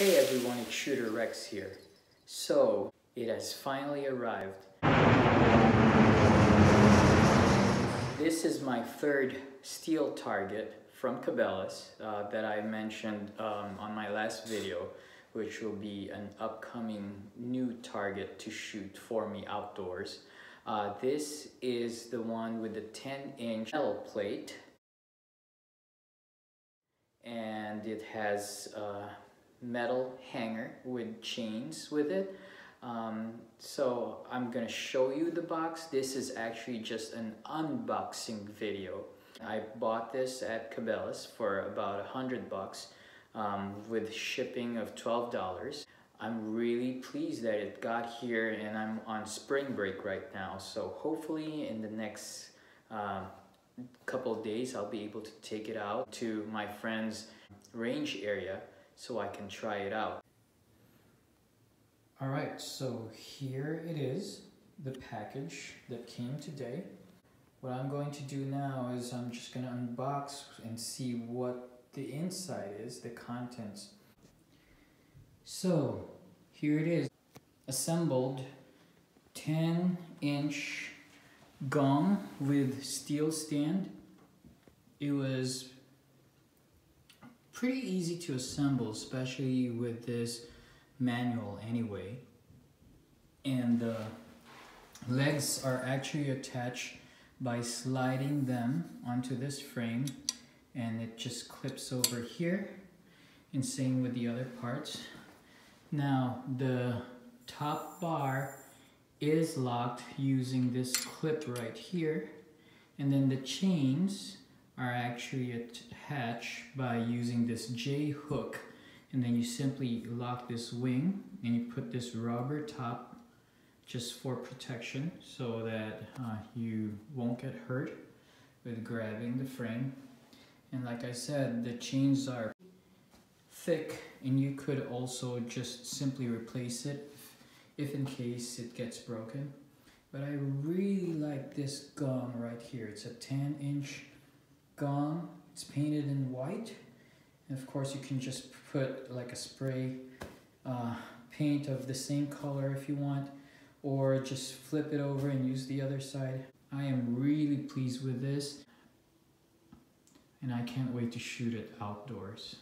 Hey everyone, it's Shooter Rex here. So, it has finally arrived. This is my third steel target from Cabela's uh, that I mentioned um, on my last video, which will be an upcoming new target to shoot for me outdoors. Uh, this is the one with the 10 inch metal plate and it has a metal hanger with chains with it. Um, so I'm gonna show you the box. This is actually just an unboxing video. I bought this at Cabela's for about a hundred bucks um, with shipping of $12. I'm really pleased that it got here and I'm on spring break right now. So hopefully in the next uh, couple days I'll be able to take it out to my friend's range area so I can try it out. Alright, so here it is, the package that came today. What I'm going to do now is I'm just going to unbox and see what the inside is, the contents. So, here it is, assembled 10 inch gong with steel stand. It was pretty easy to assemble, especially with this manual anyway. And the legs are actually attached by sliding them onto this frame and it just clips over here and same with the other parts. Now the top bar is locked using this clip right here and then the chains are actually attached by using this J hook. And then you simply lock this wing and you put this rubber top just for protection so that uh, you won't get hurt with grabbing the frame. And like I said the chains are thick and you could also just simply replace it if in case it gets broken. But I really like this gong right here. It's a 10 inch gong. It's painted in white. And of course you can just put like a spray uh, paint of the same color if you want or just flip it over and use the other side. I am really pleased with this and I can't wait to shoot it outdoors.